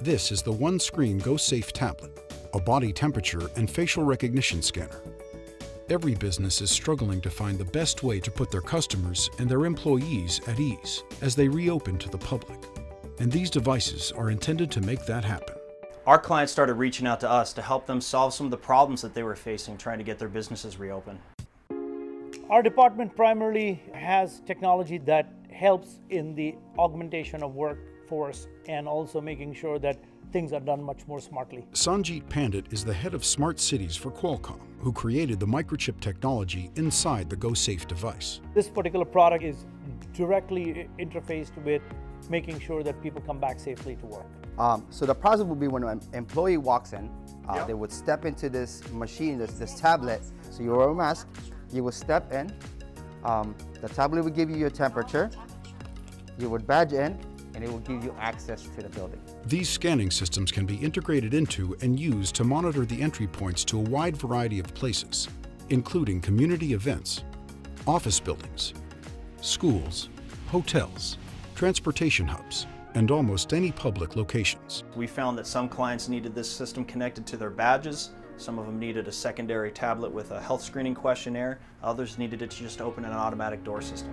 This is the OneScreen GoSafe tablet, a body temperature and facial recognition scanner. Every business is struggling to find the best way to put their customers and their employees at ease as they reopen to the public. And these devices are intended to make that happen. Our clients started reaching out to us to help them solve some of the problems that they were facing trying to get their businesses reopened. Our department primarily has technology that helps in the augmentation of workforce and also making sure that things are done much more smartly. Sanjeet Pandit is the head of smart cities for Qualcomm, who created the microchip technology inside the GoSafe device. This particular product is directly interfaced with making sure that people come back safely to work. Um, so the process would be when an employee walks in, uh, yep. they would step into this machine, this, this tablet. So you wear a mask, you would step in, um, the tablet will give you your temperature, you would badge in, and it will give you access to the building. These scanning systems can be integrated into and used to monitor the entry points to a wide variety of places, including community events, office buildings, schools, hotels, transportation hubs, and almost any public locations. We found that some clients needed this system connected to their badges, some of them needed a secondary tablet with a health screening questionnaire, others needed it to just open an automatic door system.